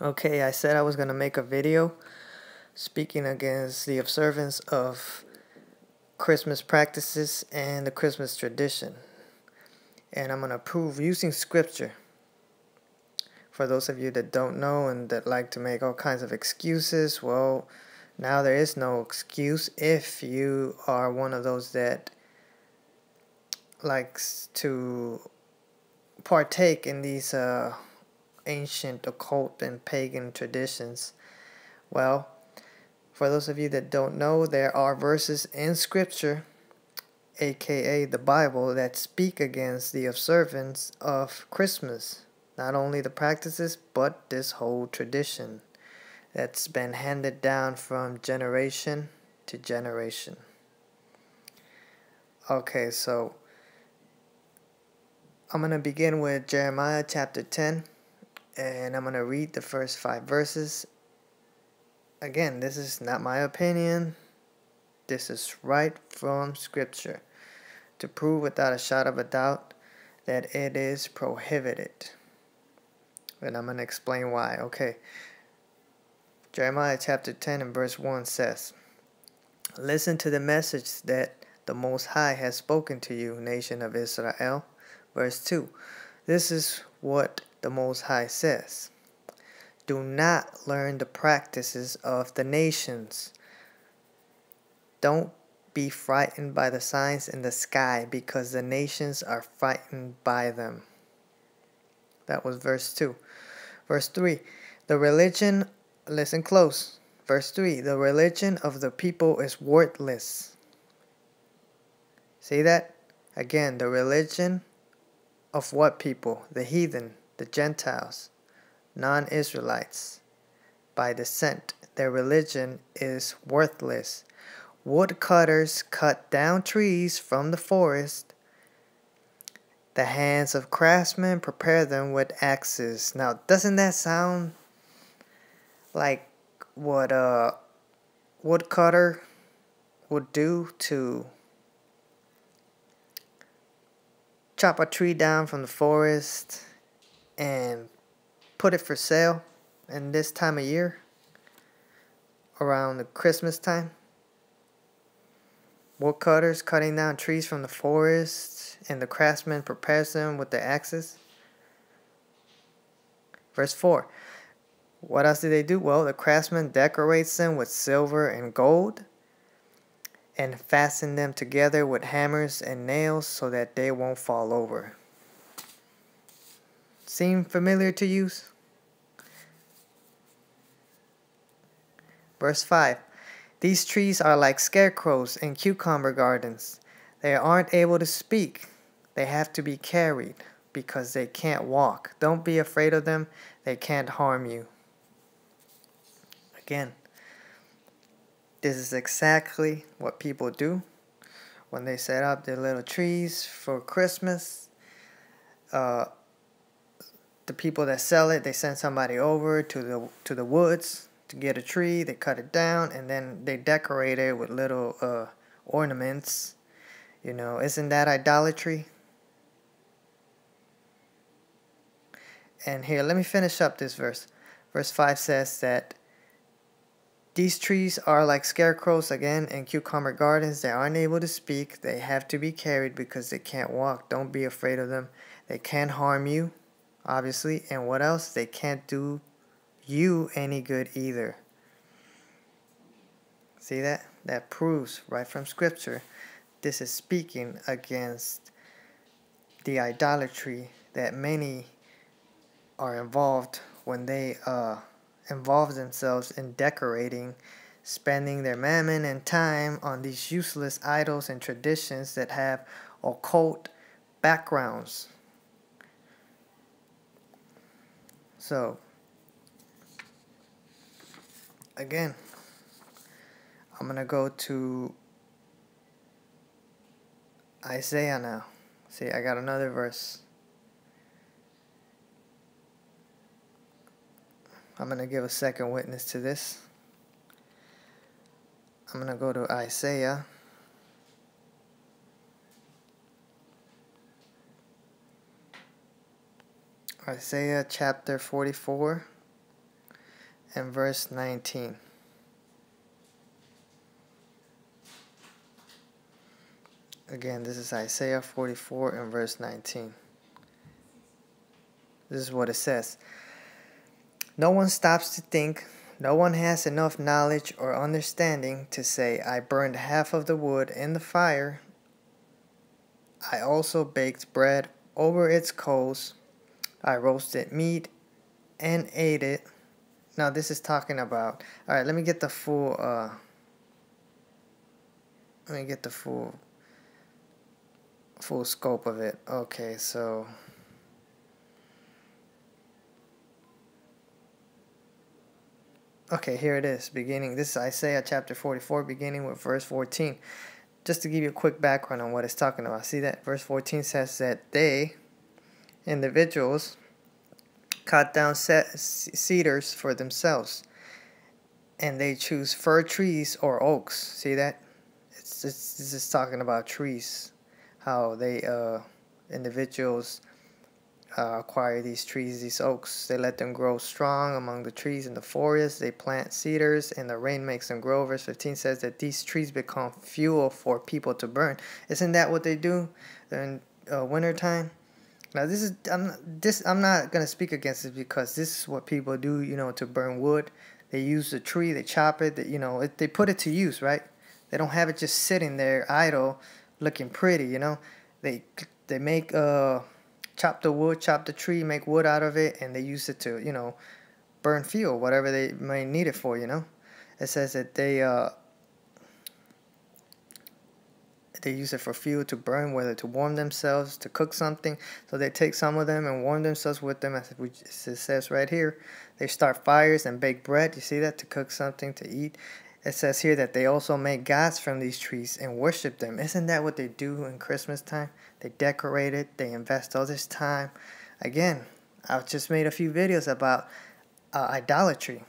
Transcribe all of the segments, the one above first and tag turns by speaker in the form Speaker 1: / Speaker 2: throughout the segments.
Speaker 1: Okay, I said I was going to make a video speaking against the observance of Christmas practices and the Christmas tradition. And I'm going to prove using scripture. For those of you that don't know and that like to make all kinds of excuses, well, now there is no excuse if you are one of those that likes to partake in these uh, ancient occult and pagan traditions? Well, for those of you that don't know, there are verses in Scripture, aka the Bible, that speak against the observance of Christmas. Not only the practices, but this whole tradition that's been handed down from generation to generation. Okay, so I'm going to begin with Jeremiah chapter 10 and I'm going to read the first five verses. Again, this is not my opinion. This is right from Scripture to prove without a shadow of a doubt that it is prohibited. And I'm going to explain why. Okay. Jeremiah chapter 10 and verse 1 says, Listen to the message that the Most High has spoken to you, nation of Israel. Verse 2 This is what the Most High says. Do not learn the practices of the nations. Don't be frightened by the signs in the sky because the nations are frightened by them. That was verse 2. Verse 3 The religion, listen close. Verse 3 The religion of the people is worthless. See that? Again, the religion of what people? The heathen the Gentiles, non Israelites. By descent, their religion is worthless. Woodcutters cut down trees from the forest. The hands of craftsmen prepare them with axes. Now, doesn't that sound like what a woodcutter would do to chop a tree down from the forest and put it for sale in this time of year around the Christmas time. Woodcutters cutting down trees from the forest, and the craftsman prepares them with the axes. Verse 4 What else do they do? Well, the craftsman decorates them with silver and gold and fasten them together with hammers and nails so that they won't fall over seem familiar to you? Verse 5 These trees are like scarecrows in cucumber gardens. They aren't able to speak, they have to be carried because they can't walk. Don't be afraid of them, they can't harm you. Again, this is exactly what people do when they set up their little trees for Christmas. Uh, the people that sell it, they send somebody over to the to the woods to get a tree. They cut it down and then they decorate it with little uh, ornaments. You know, isn't that idolatry? And here, let me finish up this verse. Verse 5 says that these trees are like scarecrows again in cucumber gardens. They aren't able to speak. They have to be carried because they can't walk. Don't be afraid of them. They can't harm you obviously. And what else? They can't do you any good either. See that? That proves right from Scripture this is speaking against the idolatry that many are involved when they uh, involve themselves in decorating, spending their mammon and time on these useless idols and traditions that have occult backgrounds. So, again, I'm going to go to Isaiah now. See, I got another verse. I'm going to give a second witness to this. I'm going to go to Isaiah Isaiah chapter 44 and verse 19. Again, this is Isaiah 44 and verse 19. This is what it says. No one stops to think, no one has enough knowledge or understanding to say, I burned half of the wood in the fire. I also baked bread over its coals. I roasted meat and ate it. Now, this is talking about. All right, let me get the full. Uh, let me get the full full scope of it. Okay, so Okay, here it is. Beginning this is Isaiah chapter 44 beginning with verse 14. Just to give you a quick background on what it's talking about. See that verse 14 says that they individuals cut down cedars for themselves and they choose fir trees or oaks. See that? It's, is talking about trees how they uh, individuals uh, acquire these trees, these oaks. They let them grow strong among the trees in the forest. They plant cedars, and the rain makes them grow. Verse 15 says that these trees become fuel for people to burn. Isn't that what they do in uh, wintertime? Now this is I'm this I'm not gonna speak against it because this is what people do, you know, to burn wood. They use the tree, they chop it, they, you know, it, they put it to use, right? They don't have it just sitting there idle looking pretty, you know. They they make uh chop the wood, chop the tree, make wood out of it, and they use it to you know burn fuel, whatever they may need it for, you know. It says that they uh they use it for fuel to burn, whether to warm themselves, to cook something. So they take some of them and warm themselves with them, as it says right here. They start fires and bake bread. You see that to cook something to eat. It says here that they also make gods from these trees and worship them. Isn't that what they do in Christmas time? They decorate it, they invest all this time. Again, I've just made a few videos about uh, idolatry.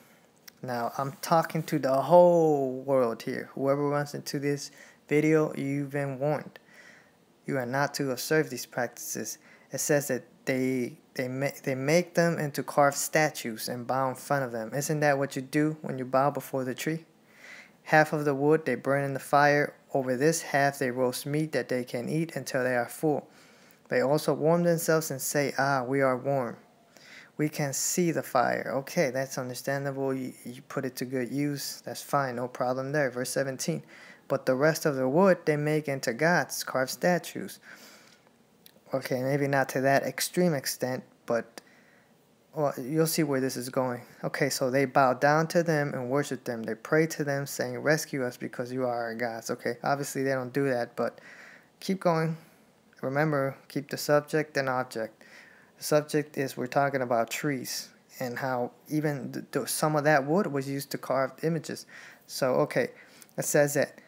Speaker 1: Now, I'm talking to the whole world here. Whoever runs into this video, you've been warned. You are not to observe these practices. It says that they they make they make them into carved statues and bow in front of them. Isn't that what you do when you bow before the tree? Half of the wood they burn in the fire. Over this half they roast meat that they can eat until they are full. They also warm themselves and say, Ah, we are warm. We can see the fire. Okay, that's understandable. You, you put it to good use. That's fine. No problem there. Verse 17. But the rest of the wood they make into gods, carved statues. Okay, maybe not to that extreme extent, but well, you'll see where this is going. Okay, so they bow down to them and worship them. They pray to them, saying, Rescue us because you are our gods. Okay, obviously they don't do that, but keep going. Remember, keep the subject and object. The subject is we're talking about trees and how even some of that wood was used to carve images. So, okay, it says that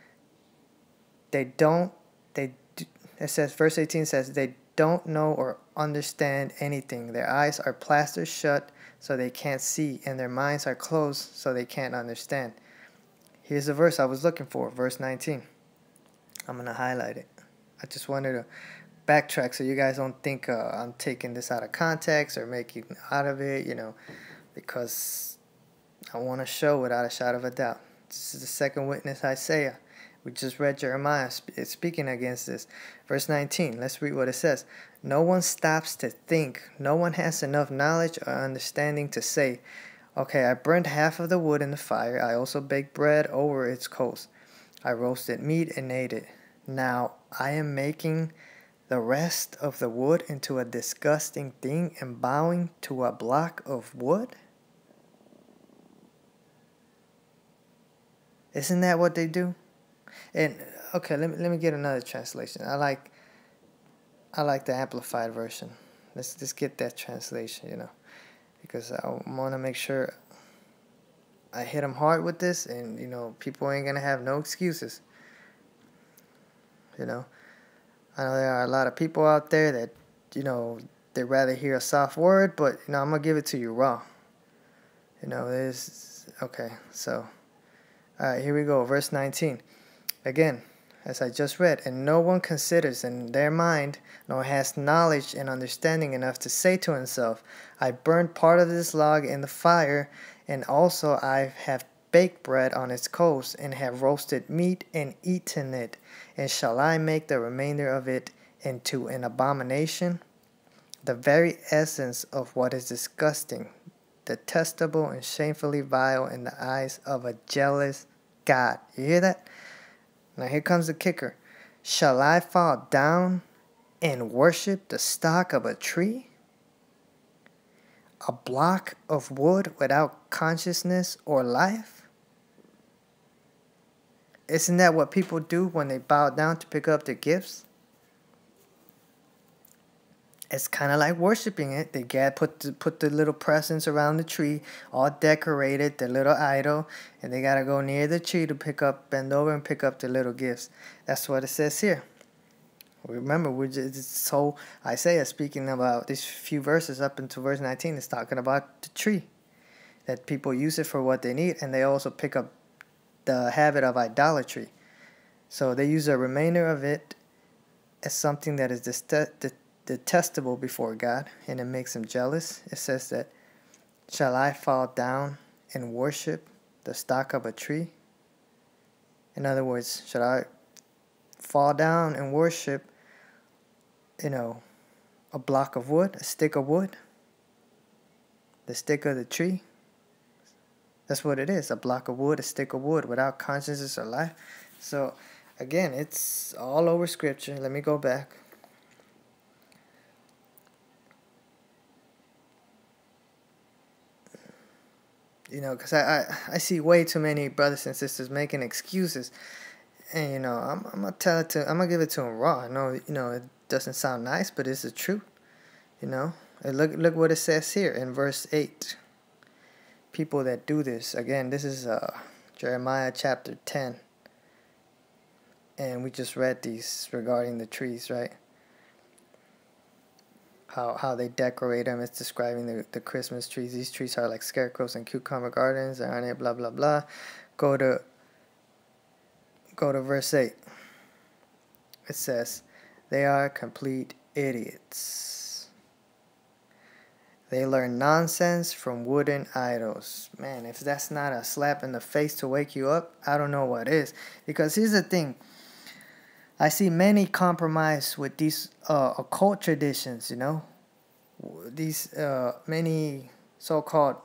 Speaker 1: they don't, they, do, it says, verse 18 says, they don't know or understand anything. Their eyes are plastered shut so they can't see, and their minds are closed so they can't understand. Here's the verse I was looking for, verse 19. I'm going to highlight it. I just wanted to backtrack so you guys don't think uh, I'm taking this out of context or making out of it, you know, because I want to show without a shadow of a doubt. This is the second witness, Isaiah. We just read Jeremiah speaking against this. Verse 19, let's read what it says. No one stops to think, no one has enough knowledge or understanding to say, Okay, I burned half of the wood in the fire. I also baked bread over its coals. I roasted meat and ate it. Now I am making the rest of the wood into a disgusting thing and bowing to a block of wood? Isn't that what they do? And okay, let me let me get another translation. I like I like the amplified version. Let's just get that translation, you know, because I want to make sure I hit them hard with this, and you know, people ain't gonna have no excuses. You know, I know there are a lot of people out there that you know they'd rather hear a soft word, but you know, I'm gonna give it to you raw. You know, there's okay, so all right, here we go, verse 19. Again, as I just read, and no one considers in their mind, nor has knowledge and understanding enough to say to himself, I burned part of this log in the fire, and also I have baked bread on its coals, and have roasted meat and eaten it, and shall I make the remainder of it into an abomination? The very essence of what is disgusting, detestable, and shamefully vile in the eyes of a jealous God. You hear that? Now here comes the kicker. Shall I fall down and worship the stock of a tree? A block of wood without consciousness or life? Isn't that what people do when they bow down to pick up their gifts? It's kind of like worshiping it. They get put the, put the little presents around the tree, all decorated, the little idol, and they gotta go near the tree to pick up, bend over and pick up the little gifts. That's what it says here. Remember, we're just so Isaiah speaking about these few verses up into verse 19 is talking about the tree, that people use it for what they need, and they also pick up the habit of idolatry. So they use a remainder of it as something that is detestable detestable before God and it makes him jealous. It says that, Shall I fall down and worship the stock of a tree? In other words, should I fall down and worship, you know, a block of wood, a stick of wood, the stick of the tree? That's what it is a block of wood, a stick of wood without consciousness or life. So, again, it's all over scripture. Let me go back. You know, because I, I, I see way too many brothers and sisters making excuses. And, you know, I'm, I'm to tell it to, I'm to give it to them raw. I know, you know, it doesn't sound nice, but it's the truth, you know. And look, look what it says here in verse 8. People that do this, again, this is uh, Jeremiah chapter 10. And we just read these regarding the trees, right? How, how they decorate them. It's describing the, the Christmas trees. These trees are like scarecrows and cucumber gardens, aren't it? Blah blah blah. Go to go to verse eight. It says, "They are complete idiots. They learn nonsense from wooden idols." Man, if that's not a slap in the face to wake you up, I don't know what is. Because here's the thing I see many compromise with these uh, occult traditions, you know. These uh, many so called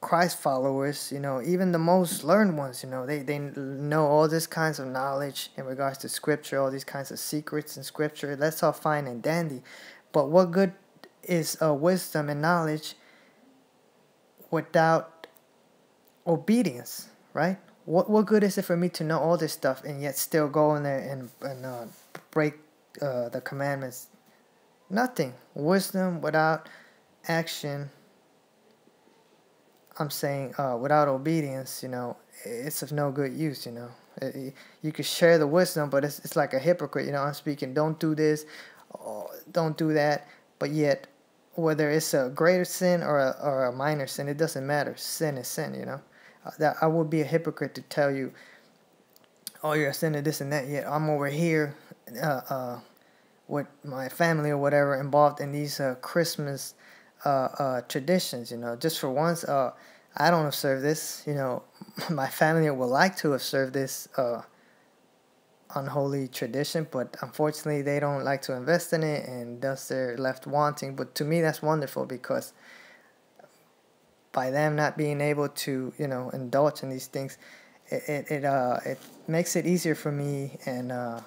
Speaker 1: Christ followers, you know, even the most learned ones, you know, they, they know all these kinds of knowledge in regards to scripture, all these kinds of secrets in scripture. That's all fine and dandy. But what good is uh, wisdom and knowledge without obedience, right? What what good is it for me to know all this stuff and yet still go in there and and uh, break uh, the commandments? Nothing. Wisdom without action. I'm saying uh, without obedience, you know, it's of no good use. You know, it, you could share the wisdom, but it's it's like a hypocrite. You know, I'm speaking. Don't do this. Oh, don't do that. But yet, whether it's a greater sin or a, or a minor sin, it doesn't matter. Sin is sin. You know that I would be a hypocrite to tell you, oh, you're a sinner, this and that. Yet I'm over here uh, uh, with my family or whatever involved in these uh, Christmas uh, uh, traditions. You know, just for once, uh, I don't observe this. You know, my family would like to observe this unholy tradition, but unfortunately, they don't like to invest in it, and thus they're left wanting. But to me, that's wonderful because by them not being able to you know indulge in these things it it, it uh it makes it easier for me and uh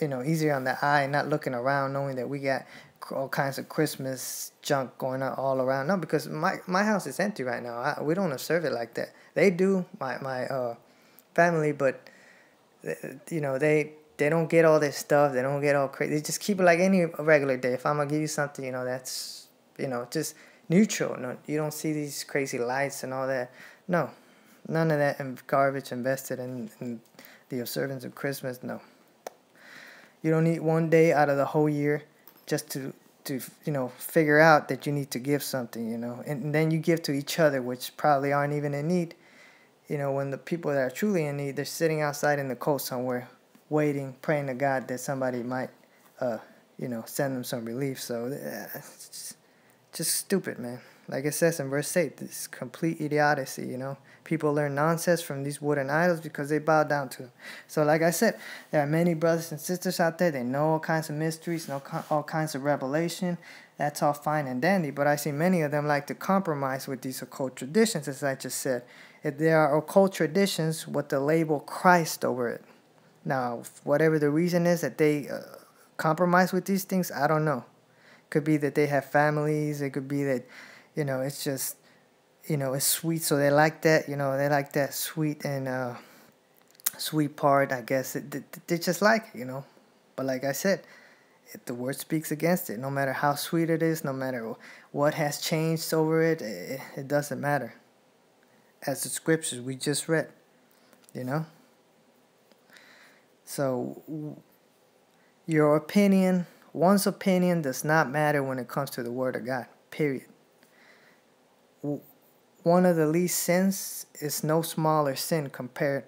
Speaker 1: you know easier on the eye not looking around knowing that we got all kinds of christmas junk going on all around. No because my my house is empty right now. I, we don't observe it like that. They do my my uh family but you know they they don't get all this stuff. They don't get all crazy they just keep it like any regular day. If i'm gonna give you something you know that's you know just neutral. No, you don't see these crazy lights and all that. No, none of that garbage invested in, in the observance of Christmas. No, you don't need one day out of the whole year just to to you know figure out that you need to give something. You know, and, then you give to each other, which probably aren't even in need. You know, when the people that are truly in need, they're sitting outside in the cold somewhere, waiting, praying to God that somebody might, uh, you know, send them some relief. So uh, just, stupid, man. Like it says in verse 8, this complete idiocy, you know. People learn nonsense from these wooden idols because they bow down to them. So, like I said, there are many brothers and sisters out there. They know all kinds of mysteries, know all kinds of revelation. That's all fine and dandy. But I see many of them like to compromise with these occult traditions, as I just said. If there are occult traditions with the label Christ over it. Now, whatever the reason is that they uh, compromise with these things, I don't know. Could be that they have families. It could be that, you know, it's just, you know, it's sweet, so they like that. You know, they like that sweet and uh, sweet part. I guess it, they, they just like it, you know. But like I said, if the word speaks against it. No matter how sweet it is, no matter what has changed over it, it, it doesn't matter. As the scriptures we just read, you know. So, your opinion One's opinion does not matter when it comes to the Word of God, period. One of the least sins is no smaller sin compared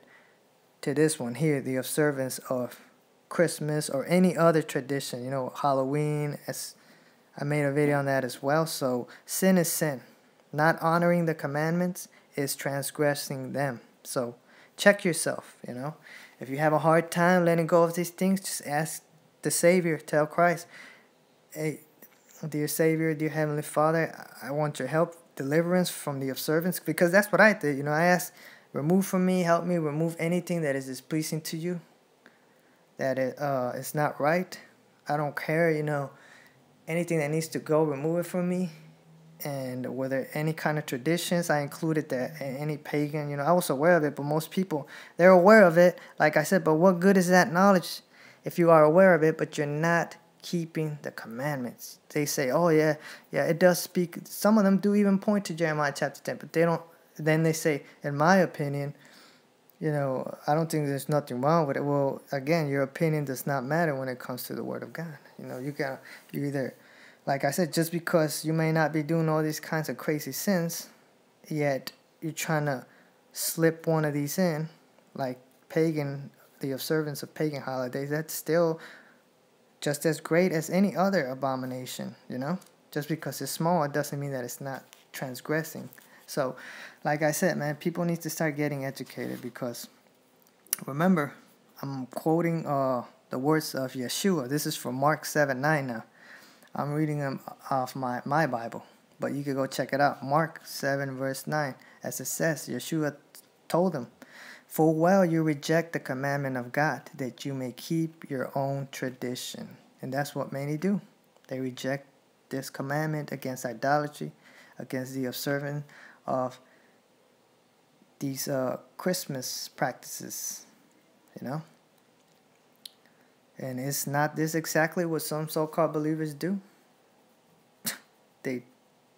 Speaker 1: to this one here, the observance of Christmas or any other tradition, you know, Halloween. As I made a video on that as well. So, sin is sin. Not honoring the commandments is transgressing them. So, check yourself, you know. If you have a hard time letting go of these things, just ask the Savior, tell Christ, hey, dear Savior, dear Heavenly Father, I want your help, deliverance from the observance, because that's what I did. You know, I asked, remove from me, help me remove anything that is displeasing to you, that it uh, is not right. I don't care, you know, anything that needs to go, remove it from me. And whether any kind of traditions, I included that any pagan, you know, I was aware of it, but most people, they're aware of it, like I said, but what good is that knowledge if you are aware of it, but you're not keeping the commandments. They say, oh, yeah, yeah, it does speak. Some of them do even point to Jeremiah chapter 10, but they don't. Then they say, in my opinion, you know, I don't think there's nothing wrong with it. Well, again, your opinion does not matter when it comes to the Word of God. You know, you got you either, like I said, just because you may not be doing all these kinds of crazy sins, yet you're trying to slip one of these in, like pagan the observance of pagan holidays, that's still just as great as any other abomination, you know? Just because it's small, it doesn't mean that it's not transgressing. So, like I said, man, people need to start getting educated because remember, I'm quoting uh, the words of Yeshua. This is from Mark 7 9 now. I'm reading them off my, my Bible, but you can go check it out. Mark 7, verse 9. As it says, Yeshua told them, Full well you reject the commandment of God, that you may keep your own tradition. And that's what many do. They reject this commandment against idolatry, against the observance of these uh, Christmas practices, you know? And it's not this exactly what some so called believers do?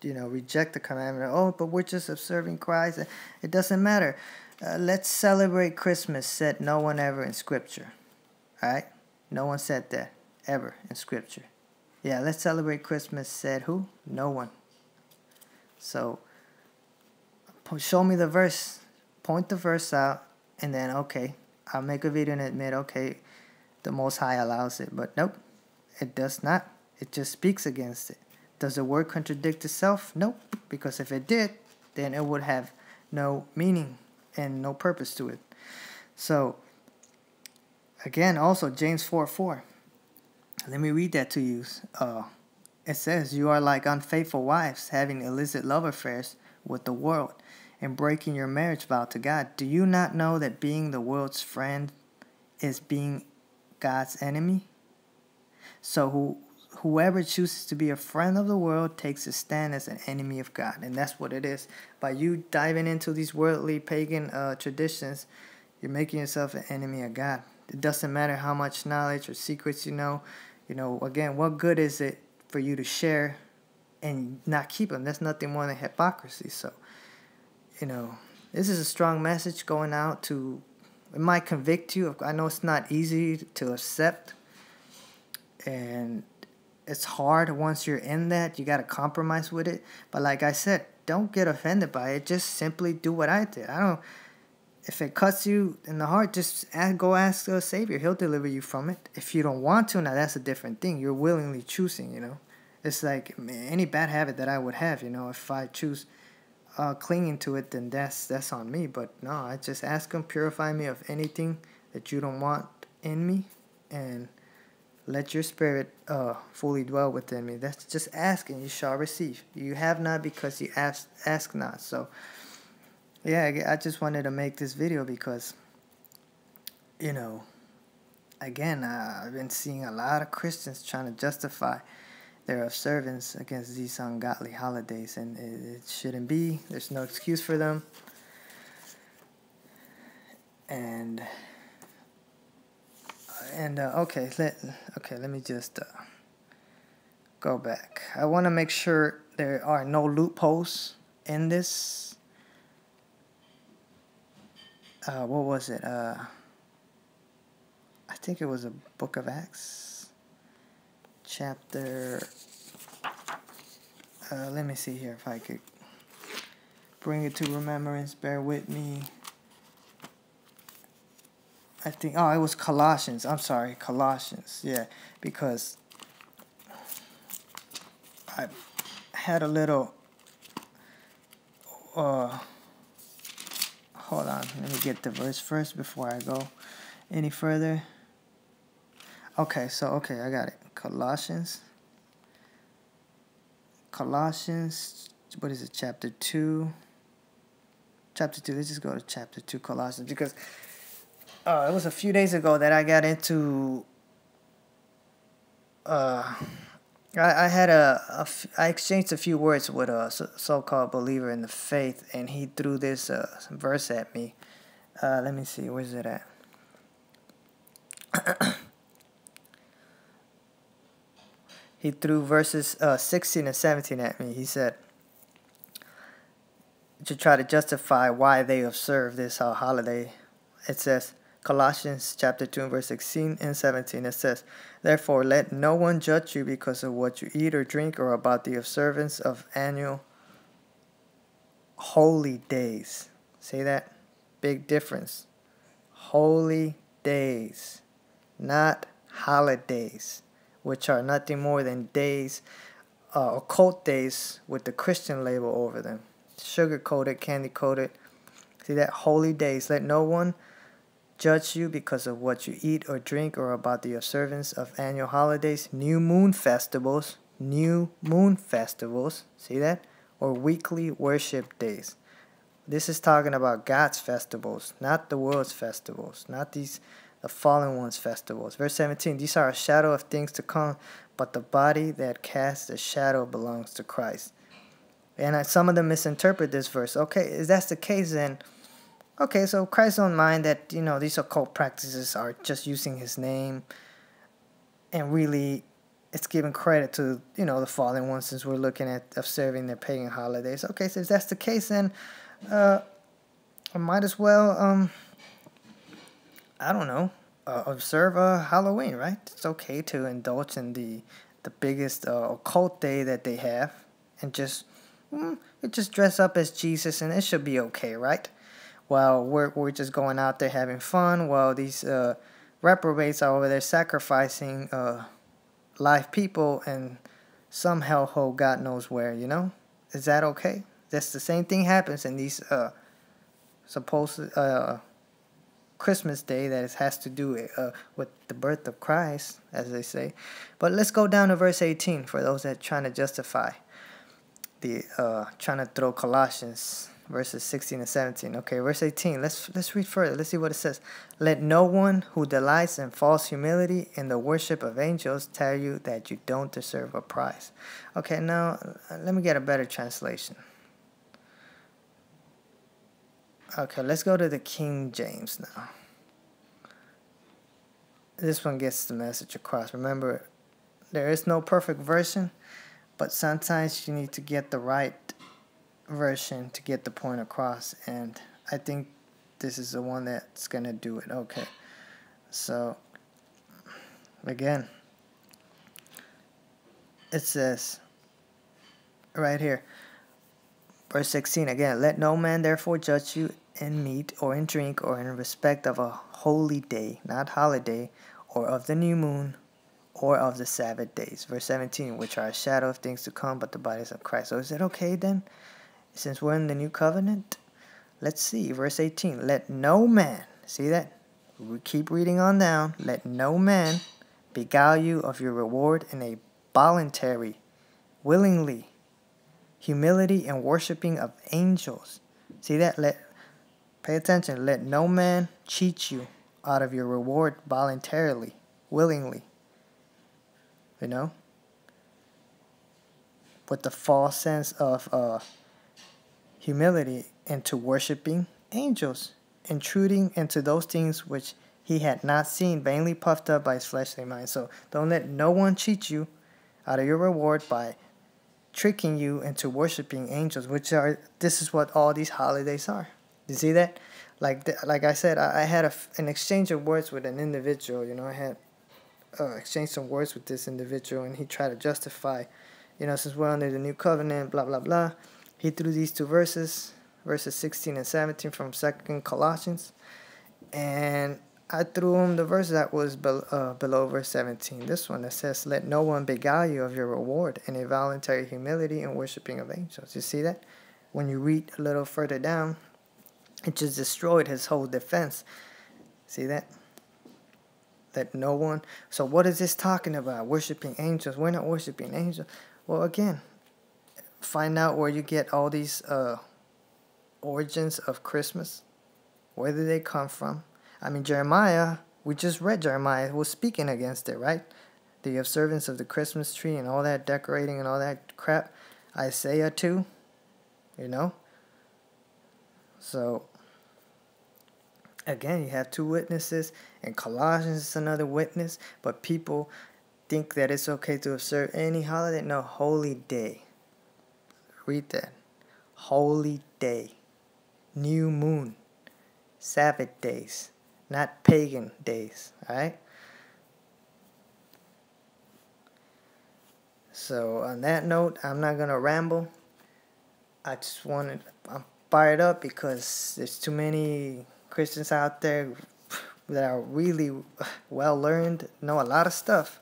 Speaker 1: You know, reject the commandment. Oh, but we're just observing Christ. It doesn't matter. Uh, let's celebrate Christmas, said no one ever in Scripture. All right? No one said that ever in Scripture. Yeah, let's celebrate Christmas, said who? No one. So, show me the verse, point the verse out, and then, okay, I'll make a video and admit, okay, the Most High allows it. But nope, it does not. It just speaks against it. Does the word contradict itself? Nope, because if it did, then it would have no meaning and no purpose to it. So, again, also James 4 4. Let me read that to you. Uh, it says, You are like unfaithful wives, having illicit love affairs with the world and breaking your marriage vow to God. Do you not know that being the world's friend is being God's enemy? So, who, whoever chooses to be a friend of the world takes a stand as an enemy of God. And that's what it is. By you diving into these worldly pagan uh, traditions, you're making yourself an enemy of God. It doesn't matter how much knowledge or secrets you know. You know, again, what good is it for you to share and not keep them? That's nothing more than hypocrisy. So, you know, this is a strong message going out to, it might convict you. I know it's not easy to accept. And it's hard once you're in that. You got to compromise with it. But like I said, don't get offended by it. Just simply do what I did. I don't if it cuts you in the heart, just ask, go ask a Savior. He'll deliver you from it. If you don't want to, now that's a different thing. You're willingly choosing, you know. It's like any bad habit that I would have, you know. If I choose uh, clinging to it, then that's that's on me. But no, I just ask Him, purify me of anything that you don't want in me, and let your spirit uh, fully dwell within me. That's just asking, you shall receive. You have not because you ask, ask not. So yeah, I just wanted to make this video because, you know, again, I've been seeing a lot of Christians trying to justify their observance against these ungodly holidays, and it, it shouldn't be. There's no excuse for them. And and uh, okay, let okay, let me just uh, go back. I want to make sure there are no loopholes in this uh, what was it? Uh, I think it was a Book of Acts, chapter. Uh, let me see here if I could bring it to remembrance. Bear with me. I think oh it was Colossians. I'm sorry, Colossians. Yeah, because I had a little uh hold on. Let me get the verse first before I go any further. Okay, so, okay, I got it. Colossians. Colossians, what is it, chapter 2? Chapter 2, let's just go to chapter 2, Colossians, because uh, it was a few days ago that I got into uh, I, I had a, a f- I exchanged a few words with a so called believer in the faith, and he threw this uh, verse at me. Uh, let me see, where's it at? he threw verses uh, 16 and 17 at me. He said, to try to justify why they observe this holiday, it says, Colossians chapter 2 verse 16 and 17 it says, Therefore let no one judge you because of what you eat or drink or about the observance of annual holy days. Say that? Big difference. Holy days, not holidays, which are nothing more than days, uh, occult days with the Christian label over them. Sugar coated, candy coated. See that? Holy days. Let no one judge you because of what you eat or drink or about the observance of annual holidays, new moon festivals, new moon festivals, see that? Or weekly worship days. This is talking about God's festivals, not the world's festivals, not these the fallen ones festivals. Verse 17, these are a shadow of things to come, but the body that casts the shadow belongs to Christ. And some of them misinterpret this verse. Okay, if that's the case, then Okay, so Christ don't mind that, you know, these occult practices are just using his name and really it's giving credit to, you know, the fallen ones since we're looking at observing their pagan holidays. Okay, so if that's the case then uh I might as well um I don't know, uh, observe uh, Halloween, right? It's okay to indulge in the the biggest uh, occult day that they have and just mm, just dress up as Jesus and it should be okay, right? While we're, we're just going out there having fun while these uh, reprobates are over there sacrificing uh, live people and some hellhole God knows where, you know? Is that okay? That's the same thing happens in these uh, supposed uh, Christmas day that has to do uh, with the birth of Christ, as they say. But let's go down to verse 18 for those that trying to justify the uh, trying to throw Colossians verses 16 and 17. Okay, verse 18. Let's let's read further. Let's see what it says. Let no one who delights in false humility and the worship of angels tell you that you don't deserve a prize. Okay, now uh, let me get a better translation. Okay, let's go to the King James now. This one gets the message across. Remember, there is no perfect version, but sometimes you need to get the right version to get the point across and I think this is the one that's gonna do it okay so again it says right here verse 16 again let no man therefore judge you in meat or in drink or in respect of a holy day, not holiday, or of the new moon, or of the Sabbath days. Verse 17, which are a shadow of things to come, but the bodies of Christ. So is it okay then? Since we're in the new covenant? Let's see. Verse 18, let no man, see that? We keep reading on down. Let no man beguile you of your reward in a voluntary, willingly, humility and worshiping of angels. See that? Let pay attention. Let no man cheat you out of your reward voluntarily, willingly. You know? With the false sense of uh, humility into worshiping angels, intruding into those things which he had not seen, vainly puffed up by his fleshly mind. So don't let no one cheat you out of your reward by tricking you into worshiping angels, which are this is what all these holidays are. You see that? Like like I said, I, I had a, an exchange of words with an individual. You know, I had uh, exchanged some words with this individual, and he tried to justify, you know, since we're under the new covenant, blah blah blah. He threw these two verses, verses sixteen and seventeen from Second Colossians, and I threw him the verse that was be, uh, below verse 17. This one that says, Let no one beguile you of your reward in a voluntary humility and worshiping of angels. You see that? When you read a little further down, it just destroyed his whole defense. See that? Let no one. So, what is this talking about? Worshiping angels. We're not worshiping angels. Well, again, find out where you get all these uh, origins of Christmas. Where do they come from? I mean, Jeremiah, we just read Jeremiah was speaking against it, right? The observance of the Christmas tree and all that decorating and all that crap. Isaiah too, you know? So, again, you have two witnesses, and Colossians is another witness, but people think that it's okay to observe any holiday. No, holy day. Read that. Holy day. New moon. Sabbath days not pagan days, alright? So, on that note, I'm not going to ramble. I just wanted, I'm fired up because there's too many Christians out there that are really well learned, know a lot of stuff.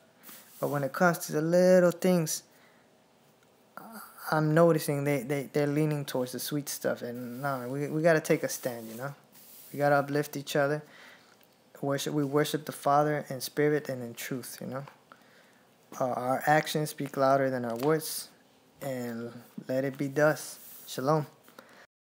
Speaker 1: But when it comes to the little things, I'm noticing they, they, they're leaning towards the sweet stuff. And no, we, we got to take a stand, you know? We got to uplift each other worship we worship the Father in spirit and in truth. You know, uh, our actions speak louder than our words, and let it be thus. Shalom.